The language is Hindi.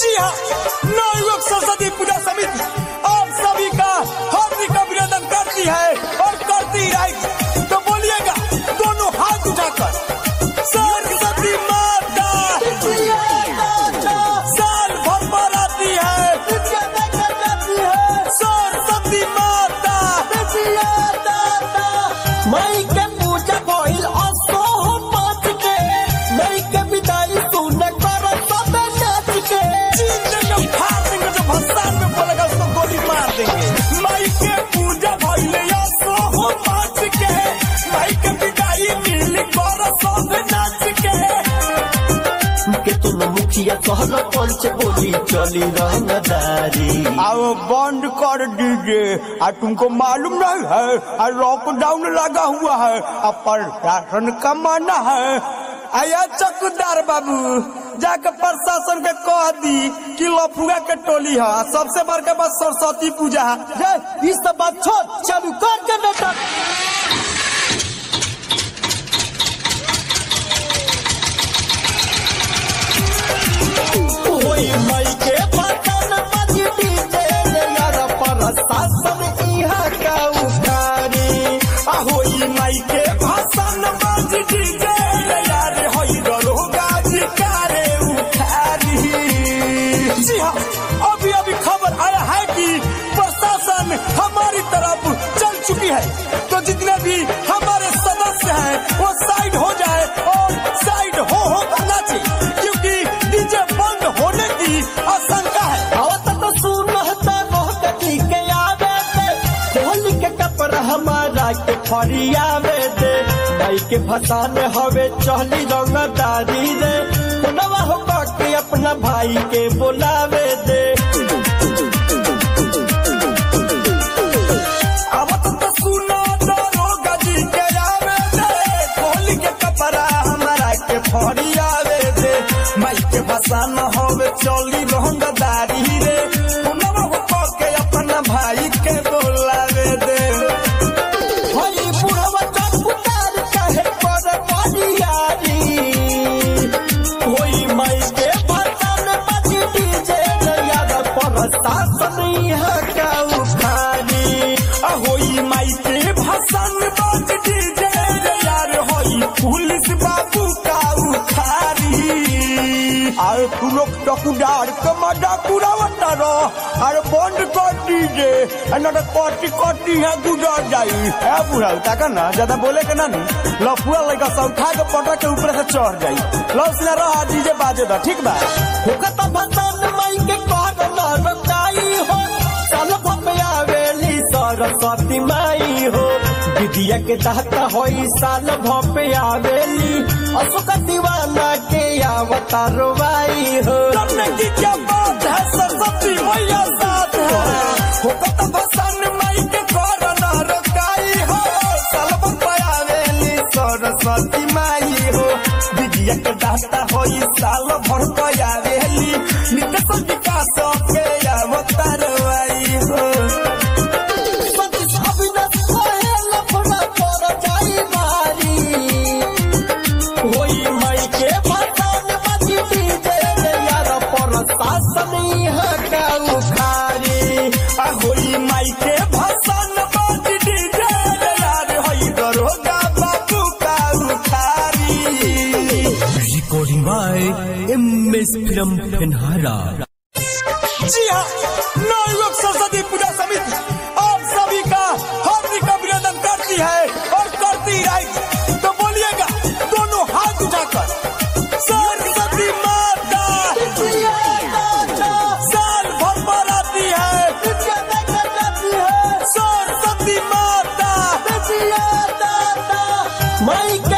जी हाँ नवयुवक सरस्वती तुम मुखिया सहल पंच बोली, चली रंगदारी। आओ बंद कर दीजिए। और तुमको मालूम नहीं है लॉकडाउन लगा हुआ है और प्रशासन का माना है। आया चौकीदार बाबू, जाके प्रशासन के कह दी कि लफुआ के टोली है। सबसे बड़का बात सरस्वती पूजा है। सब बात छोड़, चालू कर के बेटा। चुकी है। तो जितने भी हमारे सदस्य हैं, वो साइड हो जाए और साइड हो हो कर नाचे क्योंकि डीजे बंद होने की आशंका है। तो दे। हमारा के फरियावे दे। भाई के फसान हवे, चहली रंगदारी हो के अपना भाई के बुलावे दे। माई के भाषा न होवे चली रंगदारी तू चौकीदार के मज़ा पूरावत रो अरे बंद कर दीजिए ना तो कटी कटी है गुजर जाई है बुढ़ा ताका ना ज़्यादा बोले के ना नी लफुआ लड़का सब उठा के पटा के ऊपर से चढ़ जाई लो सिला रहा डीजे बाजे दा ठीक बा हुकत भसान मई के कहर न रकाई हो साल भर आवेली सरस्वती माई हो विद्या के दाता होई साल भर आवेली अशोक दीवाना के अवतारवाई हो। करने की क्या बात है? सरस्वती मैया साथ है। हुकत भसान मई के घर न रकाई हो। सलम पयावेली सरस्वती माई हो। विद्या के दाता होई साल भर पयावेली नित्य विकास के MS Film Penhara. जी हाँ नवयुवक सरस्वती पूजा समिति आप सभी का हार्दिक अभिनंदन करती है और करती रहेगी। तो बोलिएगा दोनों हाथ उठाकर। सरस्वती माता। साल भर पर आती है सरस्वती माता। मई के